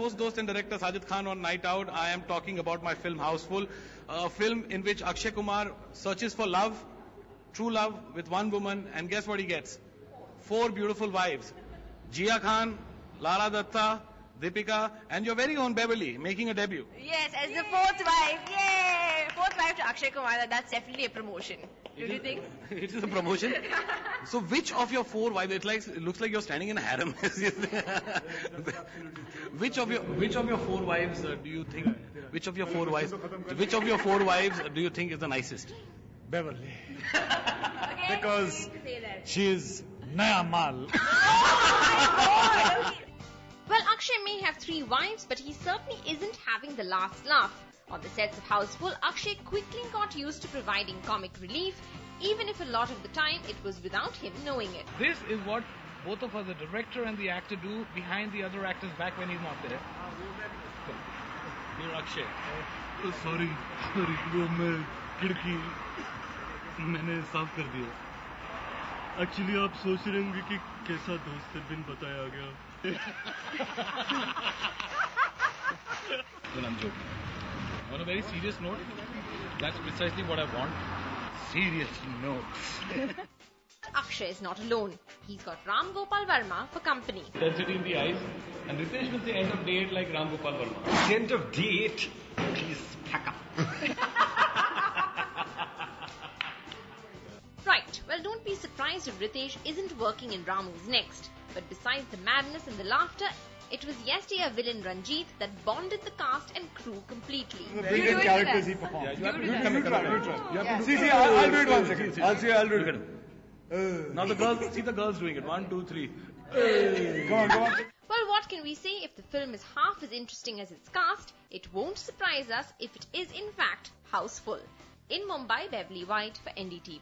host, host and director Sajid Khan on Night Out. I am talking about my film Housefull, a film in which Akshay Kumar searches for love, true love with one woman and guess what he gets? Four beautiful wives. Jia Khan, Lara Dutta, Deepika and your very own Beverly making a debut. Yes, as the fourth wife. Yay! Fourth wife to Akshay Kumar. That's definitely a promotion. Do you think? it is a promotion. so which of your four wives? It likes it looks like you're standing in a harem. which of your which of your four wives uh, do you think? Which of your four wives? Which of your four wives do you think is the nicest? Beverly. Again, Because you need to say that. she is Naya Mal. Well, Akshay may have three wives, but he certainly isn't having the last laugh. On the sets of Housefull, Akshay quickly got used to providing comic relief, even if a lot of the time it was without him knowing it. This is what both of us, the director and the actor, do behind the other actor's back when he's not there. You're Akshay. Oh, sorry, sorry, वो actually आप सोच रहे होंगे कि कैसा दोस्त है बिन बताया गया Well, I'm joking. On a very serious note, that's precisely what I want. Serious notes. Akshay is not alone. He's got Ram Gopal Verma for company. Intensity in the eyes. And Ritesh will say end of date like Ram Gopal Verma. End of date. Please pack up. Surprised if Riteish isn't working in Ramu's next. But besides the madness and the laughter, it was yesterday villain Ranjit that bonded the cast and crew completely. The Brilliant characters he performed. you have to do You that. try, you. You have to do See, see, I'll, I'll do it one See, second. see, I'll see, I'll do it. him. Uh. Now the girls, see the girls doing it. One, two, three. Come on, come on. Well, what can we say? If the film is half as interesting as its cast, it won't surprise us if it is in fact houseful. In Mumbai, Beverly White for NDTV.